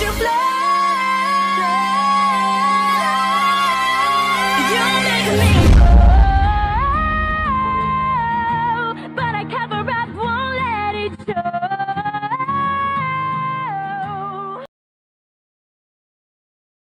you play?